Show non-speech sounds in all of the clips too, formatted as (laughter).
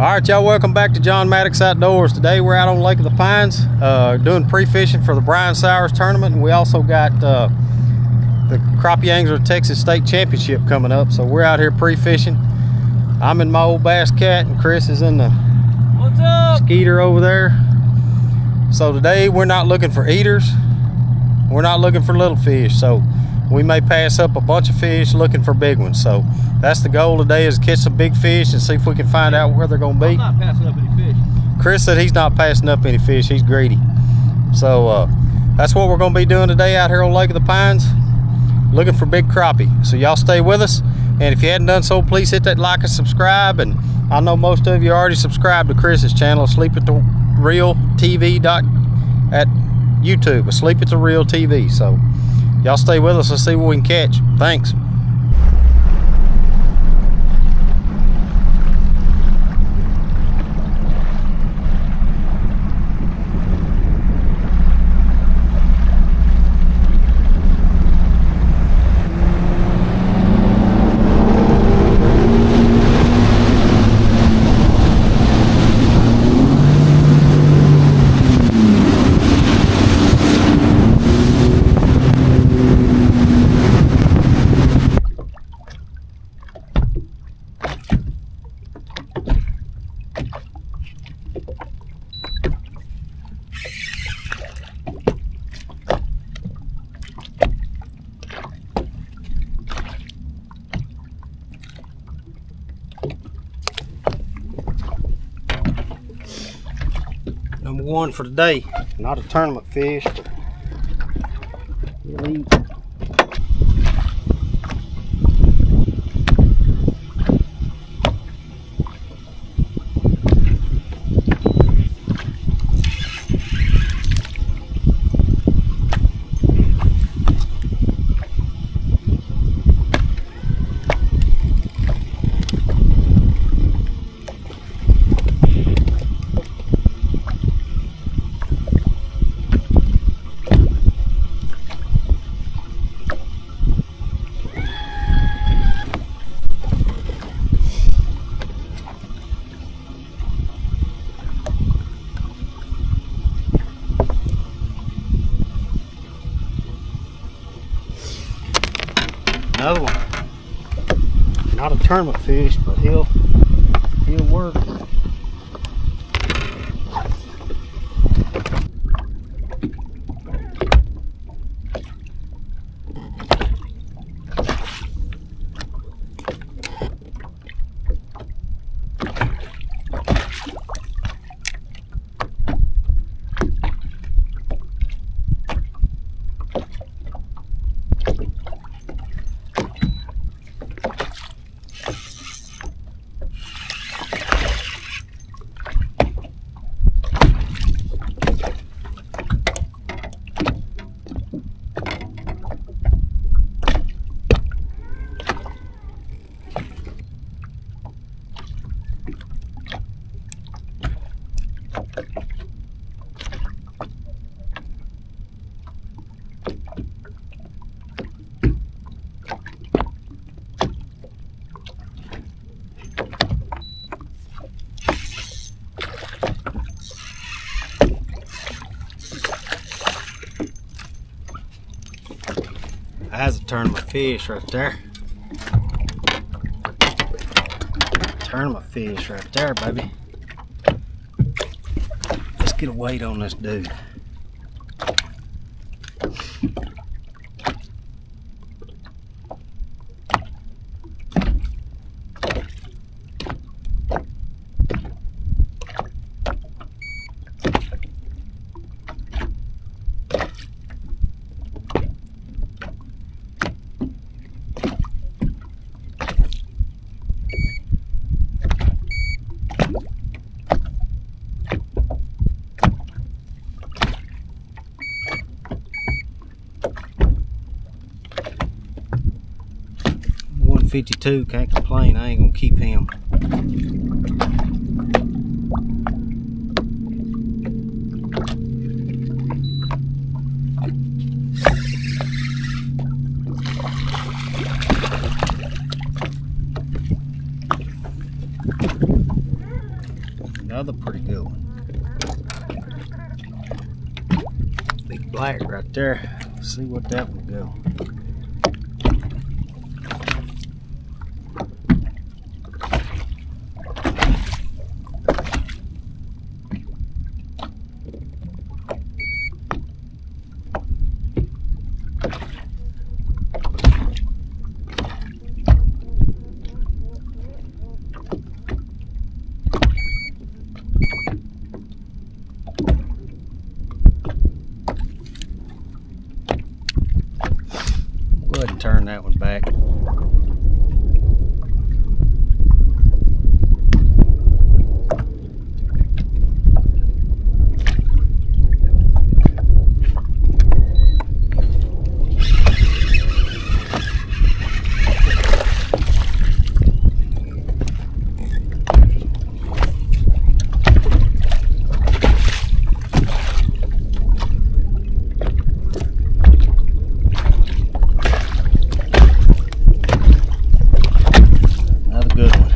All right, y'all, welcome back to John Maddox Outdoors. Today we're out on Lake of the Pines uh, doing pre-fishing for the Brian Sowers tournament. And we also got uh, the Crappie Angler Texas State Championship coming up. So we're out here pre-fishing. I'm in my old Bass Cat and Chris is in the What's up? Skeeter over there. So today we're not looking for eaters. We're not looking for little fish. So we may pass up a bunch of fish looking for big ones. So that's the goal today is catch some big fish and see if we can find out where they're gonna be. I'm not passing up any fish. Chris said he's not passing up any fish. He's greedy. So uh, that's what we're going to be doing today out here on Lake of the Pines, looking for big crappie. So y'all stay with us. And if you hadn't done so, please hit that like and subscribe. And I know most of you already subscribed to Chris's channel, Sleep at the Reel TV dot at YouTube, Sleep at the Reel TV. So y'all stay with us. Let's see what we can catch. Thanks. One for today. Not a tournament fish, but we'll eat. Another one. Not a tournament fish, but he'll he'll That's a my fish right there. Turn my fish right there, baby. Let's get a weight on this dude. One fifty-two, can't complain. I ain't gonna keep him. Another pretty good one. Big black right there. Let's see what that will. Go ahead and turn that one back. Another good one.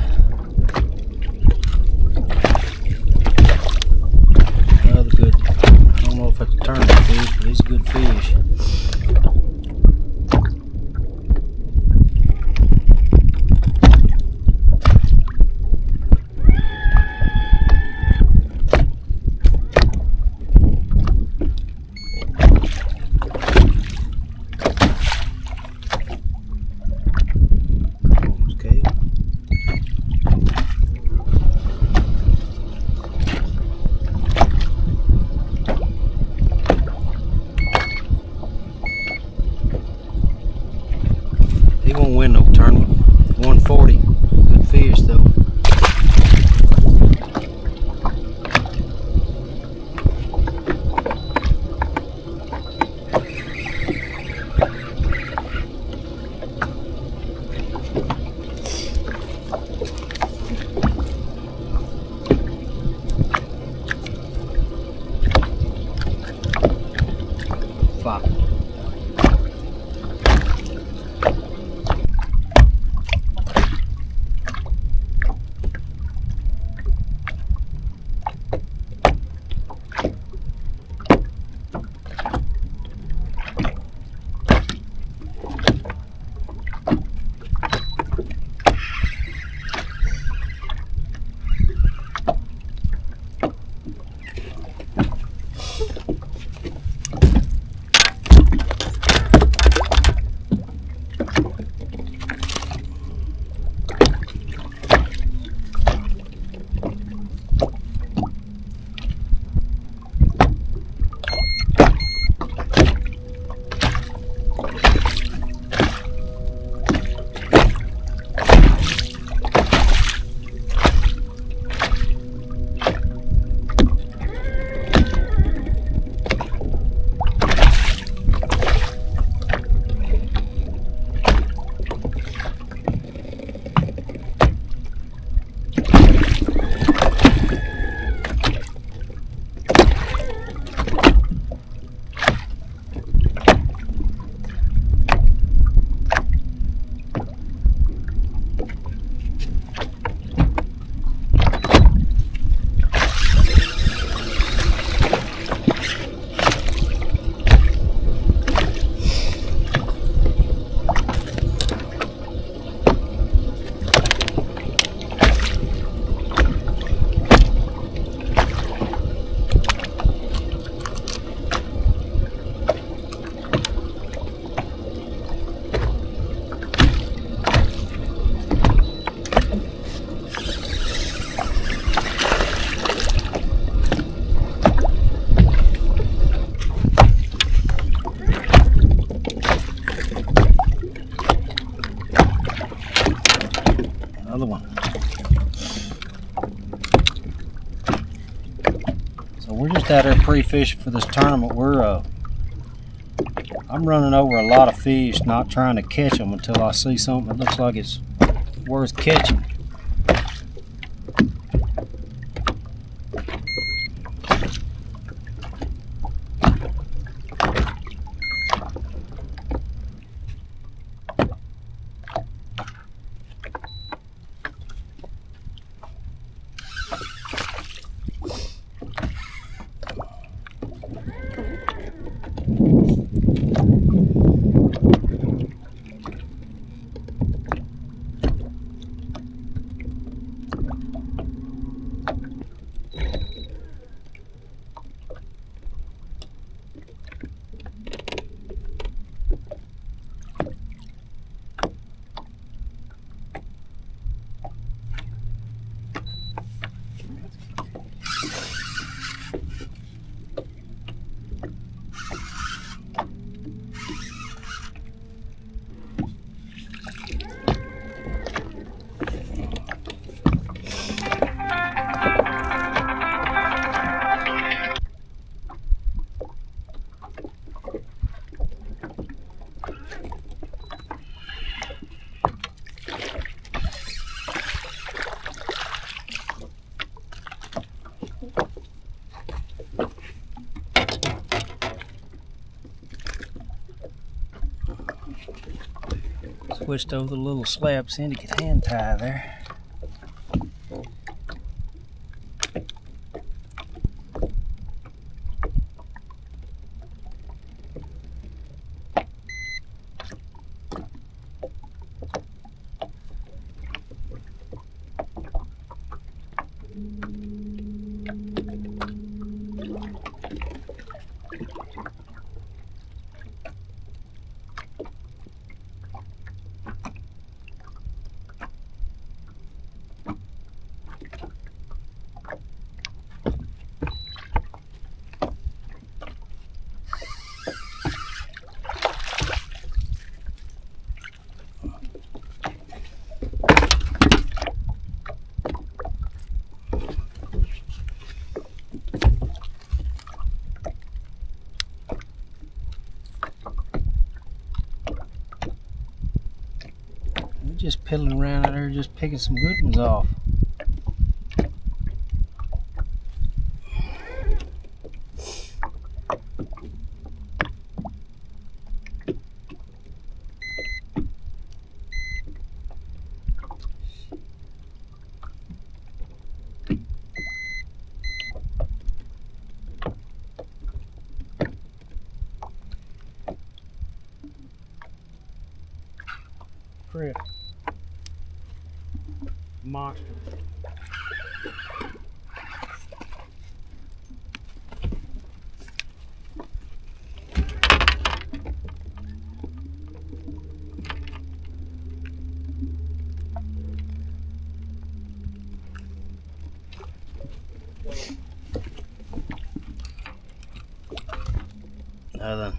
Out there pre-fishing for this tournament. We're uh, I'm running over a lot of fish, not trying to catch them until I see something that looks like it's worth catching. Switched over the little slab syndicate hand tie there. We're just piddling around out there, just picking some good ones off. Fred. Monster. Nothing.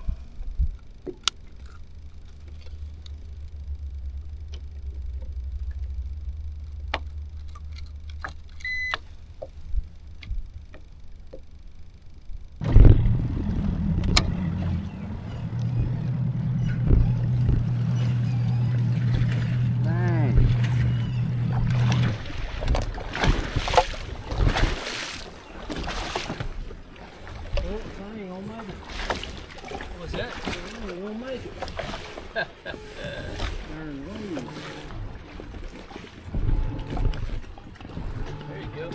Dang. Oh, I ain't gonna make it. What's that? I ain't gonna make it. Darn weed. There you go.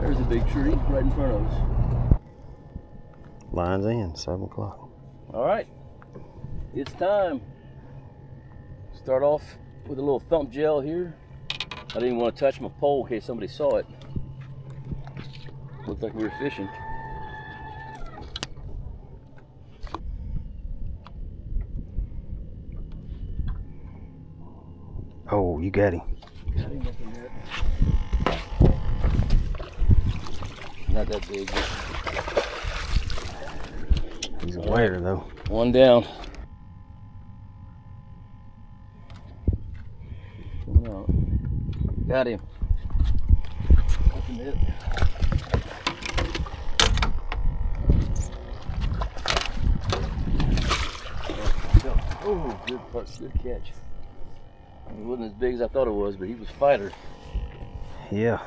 There's a big tree right in front of us. Line's in, 7 o'clock. All right, it's time. Start off with a little thump gel here. I didn't want to touch my pole in case somebody saw it. Looked like we were fishing. Oh, you got him. Not that big. He's aware though. One down. Coming out. Got him. Oh, good putt, good catch. It wasn't as big as I thought it was, but he was a fighter. Yeah.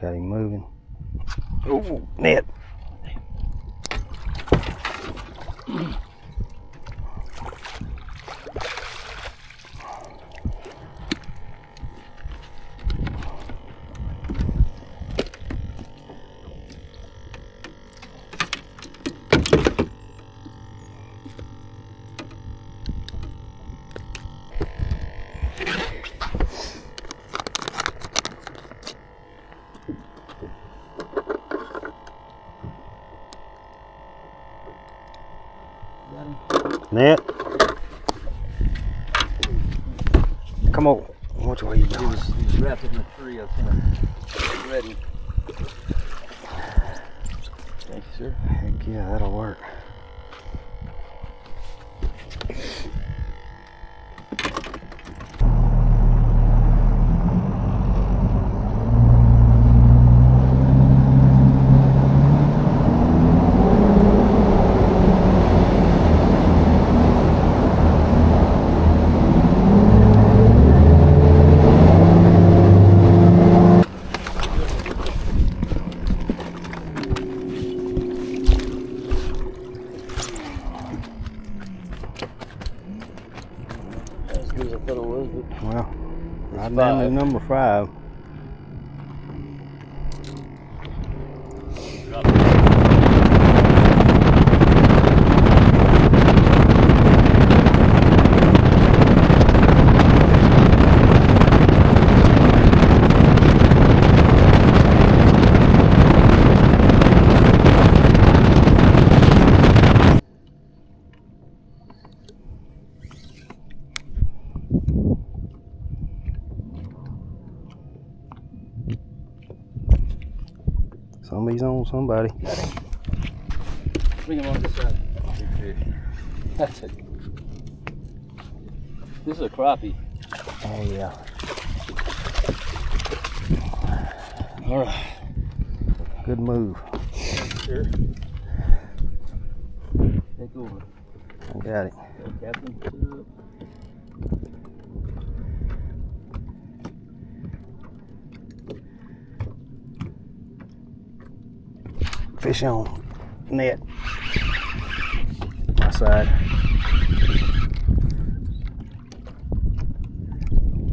Got him moving. Oh, net. Net. Come on. Which way you He going? was, he was wrapped up in a tree. I was gonna ready. Thank you, sir. Heck yeah, that'll work. Not as good as I thought it was, but Well, right It's down to five. number five. Somebody's on somebody. bring him on this side. That's it. This is a crappie. Oh yeah. All right. Good move. Sure. Take over. I got it. Captain. Fish on net. My side.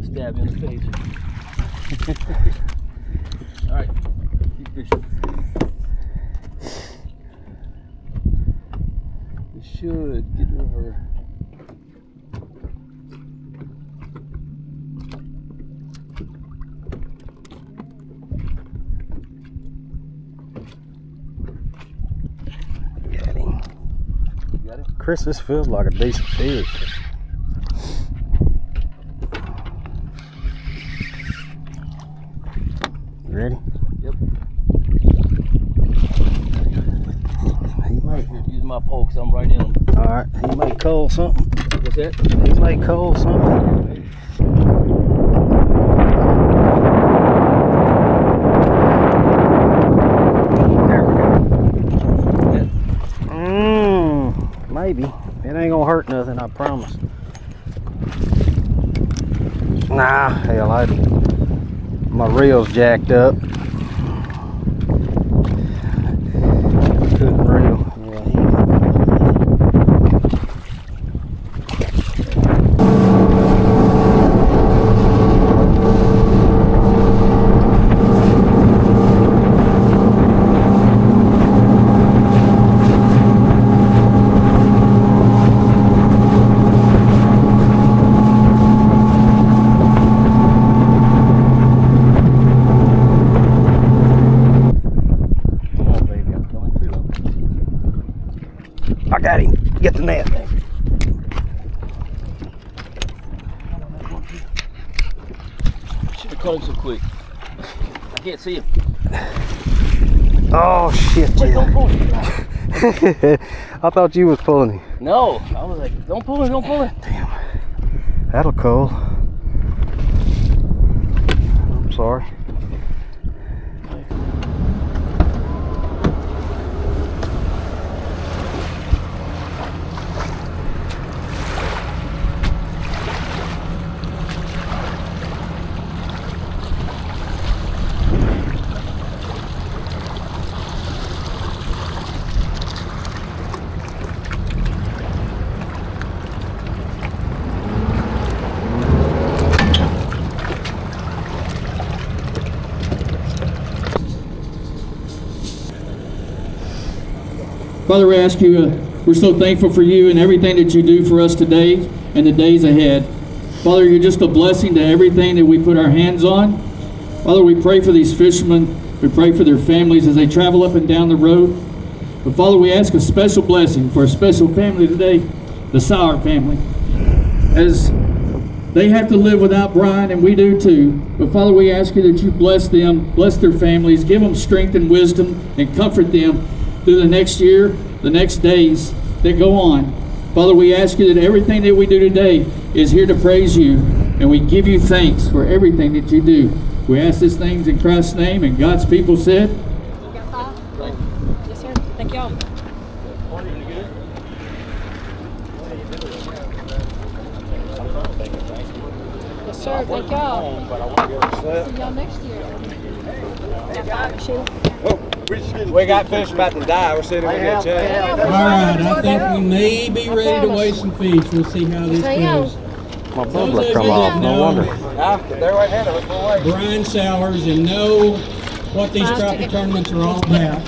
Stab you in the face. (laughs) All right. Keep fishing. We should get rid of her. Got him. You this feels like a decent fish. You ready? Yep. He. Here, use my pole because I'm right in them. All right. He might call something. What's that? He may cull something. There we go. Mmm. Maybe. It ain't gonna hurt nothing, I promise. Nah, hell, I my reel's jacked up. Couldn't reel. Yeah, he, Come on, baby. I'm coming through. I got him. Get the net. Should have caught him so quick. I can't see him. Oh shit! Wait, don't pull. (laughs) I thought you was pulling him. No. I was like, don't pull him, don't pull him. Damn. That'll cull. I'm sorry. Father, we ask you, uh, we're so thankful for you and everything that you do for us today and the days ahead. Father, you're just a blessing to everything that we put our hands on. Father, we pray for these fishermen. We pray for their families as they travel up and down the road. But Father, we ask a special blessing for a special family today, the Sowers family. As they have to live without Brian, and we do too. But Father, we ask you that you bless them, bless their families, give them strength and wisdom, and comfort them through the next year, the next days that go on. Father, we ask you that everything that we do today is here to praise you, and we give you thanks for everything that you do. We ask these things in Christ's name, and God's people said, Yes, sir. Thank y'all. Yes, sir. Thank y'all. See y'all next year. Michelle. We got fish about to die. We're sitting with that check. All right, I think we may be ready to weigh some fish. We'll see how this goes. My Those bubbler come off, no know wonder. Ah, they're right ahead of us. We're. Brian Sowers and know what these Fine. crappie tournaments are all about.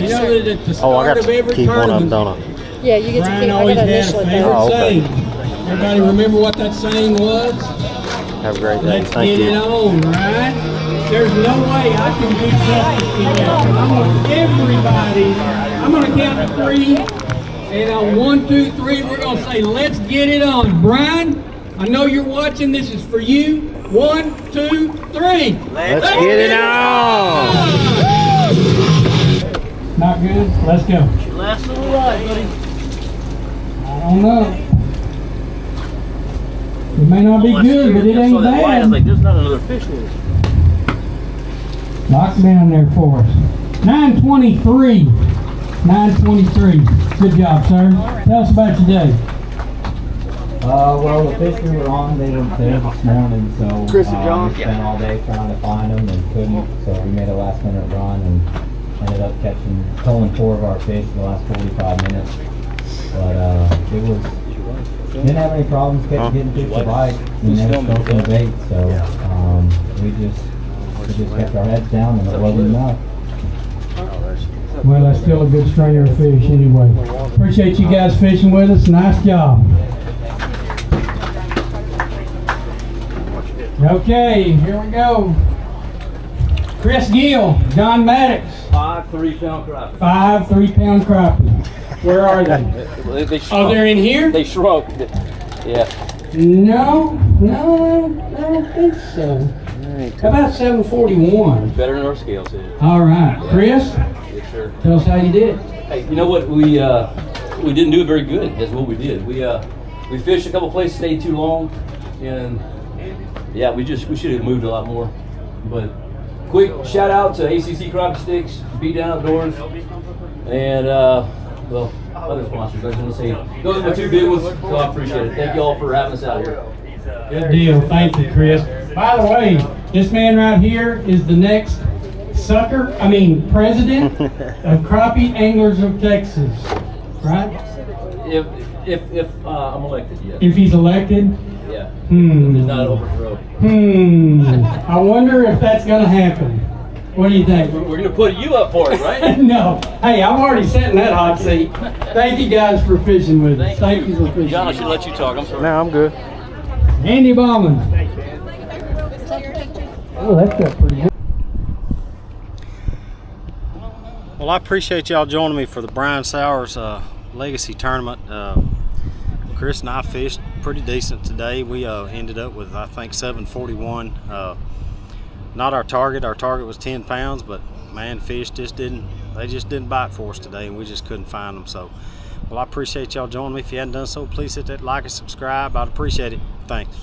You know that at the Oh, I start got of to every keep one of them, tournament, don't I? Yeah, you get to Brian keep. I always got to had a initial favorite. Oh, okay. saying. Everybody remember what that saying was? Have a great day. Let's Thank get it you. on, right? There's no way I can do justice to that. I'm gonna, everybody, I'm gonna count to three, and on one, two, three, we're gonna say, let's get it on. Brian, I know you're watching, this is for you. One, two, three. Let's get it on. Not good? Let's go. Last little ride, buddy. I don't know. It may not be oh, good, but it ain't that light, I was like, bad. there's not another fish there. Lock down there for us. 923. 923. Good job, sir. Tell us about your day. Uh, well, the fish we were on, they weren't there this morning, so Chris and John? we spent all day trying to find them and couldn't. So we made a last minute run and ended up catching, pulling four of our fish in the last 45 minutes. But uh, it was didn't have any problems Huh? getting, getting fish to bite. We never spoke the bait, so um, we just we just kept our heads down and it wasn't enough. Well, that's still a good stringer of fish anyway. Appreciate you guys fishing with us. Nice job. Okay, here we go. Chris Gill, John Maddox, Five three pound crappie. five three pound crappie. Where are they? They, they Oh, they're in here? They shrunk. Yeah. No, no, I don't think so. How about 741? Better than our scales here. All right, Chris, Yes, sir. tell us how you did. Hey, you know what? We uh, we didn't do it very good. That's what we did. We uh, we fished a couple places, stayed too long, and yeah, we just we should have moved a lot more. But quick shout out to ACC Crappie Stix, Be Down Outdoors, and uh, well, other sponsors. I was gonna say those are my two big ones, so I appreciate it. Thank you all for having us out here. Good deal. Thank you, Chris. By the way, this man right here is the next sucker, I mean, president (laughs) of Crappie Anglers of Texas, right? If if if uh, I'm elected, yeah, If he's elected. yeah. Hmm. It's not an overthrow. Hmm. I wonder if that's going to happen. What do you think? We're gonna put you up for it, right? (laughs) no. Hey, I'm already sitting in that hot seat. Thank you guys for fishing with us. Thank you for fishing. John, I should let you talk. I'm sorry. No, I'm good. Andy Bauman. Oh, that's got pretty good. Well, I appreciate y'all joining me for the Brian Sowers uh, Legacy Tournament. Uh, Chris and I fished pretty decent today. We uh, ended up with, I think, 741. Uh, not our target. Our target was 10 pounds, but man, fish just didn't, they just didn't bite for us today, and we just couldn't find them. So, well, I appreciate y'all joining me. If you hadn't done so, please hit that like and subscribe. I'd appreciate it. Thanks.